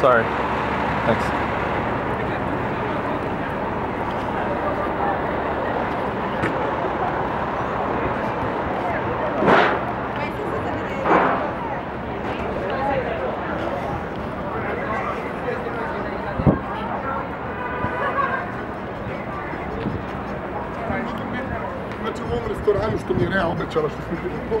Sorry. Thanks. Znači u ovom restoranu što mi je Rea obećala što smo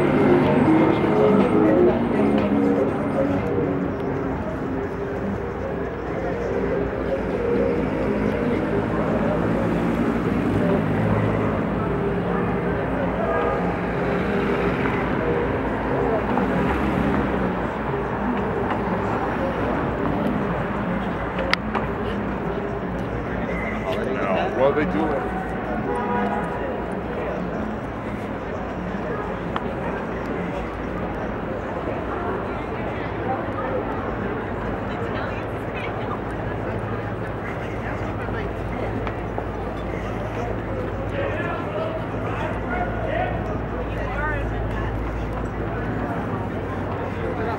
what are they doing?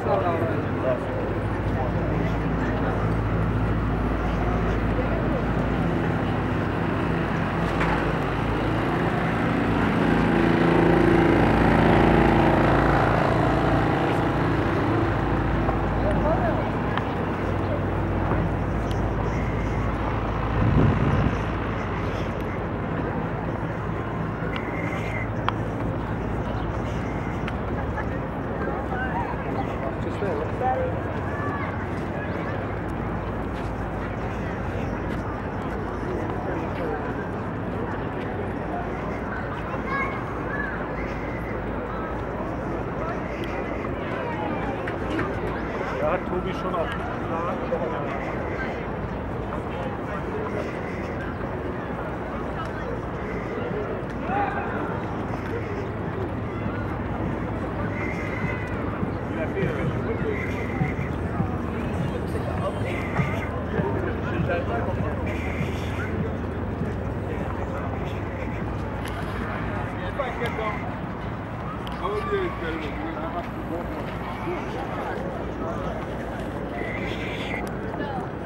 Ja, Klub is van a Thank you.